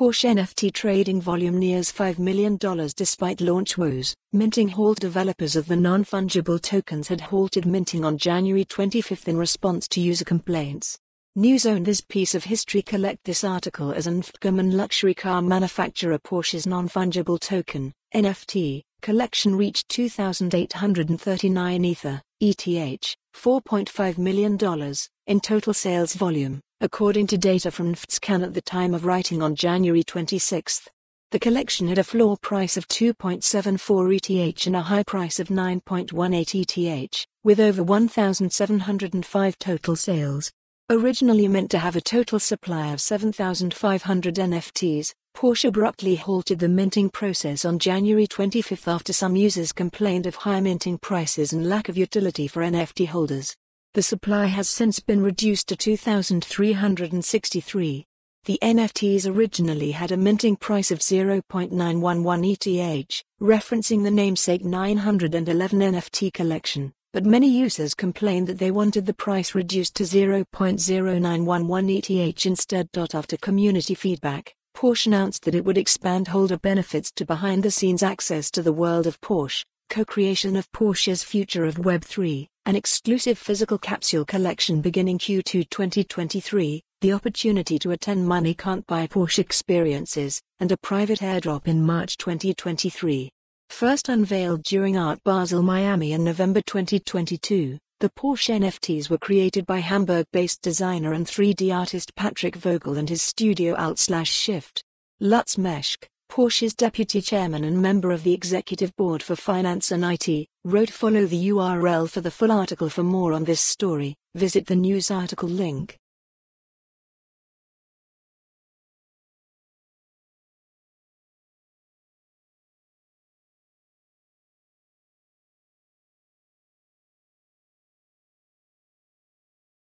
Porsche NFT trading volume nears $5 million despite launch woes. Minting halt developers of the non fungible tokens had halted minting on January 25 in response to user complaints. News own this piece of history collect this article as an German luxury car manufacturer Porsche's non-fungible token, NFT, collection reached 2,839 Ether, ETH, $4.5 million, in total sales volume, according to data from NFTScan at the time of writing on January 26. The collection had a floor price of 2.74 ETH and a high price of 9.18 ETH, with over 1,705 total sales. Originally meant to have a total supply of 7,500 NFTs, Porsche abruptly halted the minting process on January 25 after some users complained of high minting prices and lack of utility for NFT holders. The supply has since been reduced to 2,363. The NFTs originally had a minting price of 0.911 ETH, referencing the namesake 911 NFT collection but many users complained that they wanted the price reduced to 0.0911 ETH instead. After community feedback, Porsche announced that it would expand holder benefits to behind the scenes access to the world of Porsche, co creation of Porsche's future of Web3, an exclusive physical capsule collection beginning Q2 2023, the opportunity to attend Money Can't Buy Porsche experiences, and a private airdrop in March 2023. First unveiled during Art Basel Miami in November 2022, the Porsche NFTs were created by Hamburg-based designer and 3D artist Patrick Vogel and his studio Alt/Shift. Lutz Meschke, Porsche's deputy chairman and member of the executive board for finance and IT, wrote follow the URL for the full article for more on this story, visit the news article link.